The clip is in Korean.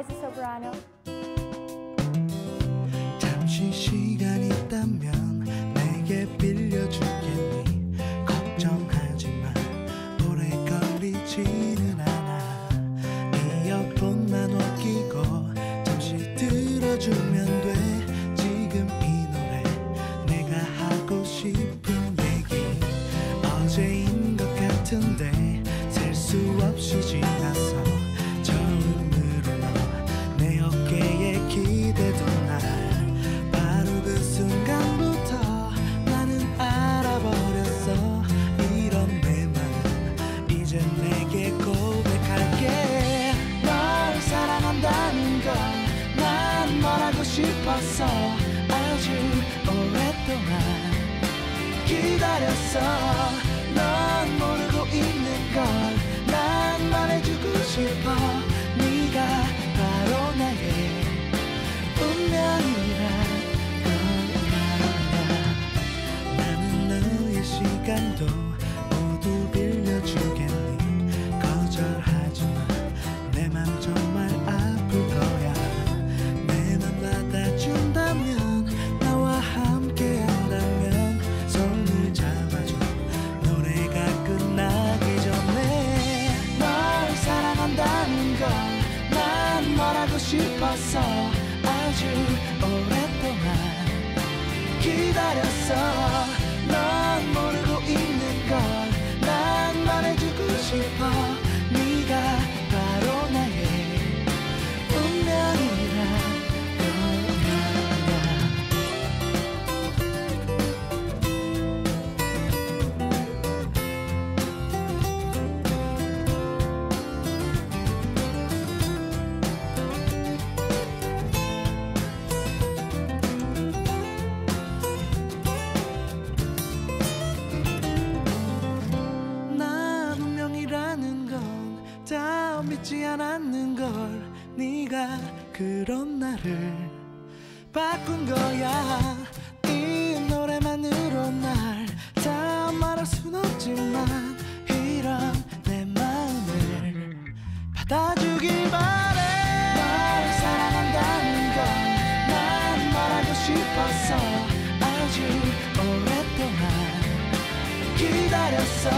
Liza Sobrano. 잠시 시간 있다면 내게 빌려주겠니? 걱정하지 마 오래 걸리지는 않아. 이어폰만 옷 끼고 잠시 들어주면 돼. 지금 이 노래 내가 하고 싶은 얘기. 어제인 것 같은데 셀 수 없이 지나 싶었어 아주 오랫동안 기다렸어 난 말하고 싶었어 아주 오랫동안 기다렸어 믿지 않았는 걸 네가 그런 나를 바꾼 거야. 이 노래만으로 날 다 말할 순 없지만 이런 내 마음을 받아주길 바래. 널 사랑한다는 걸 난 말하고 싶었어 아주 오랫동안 기다렸어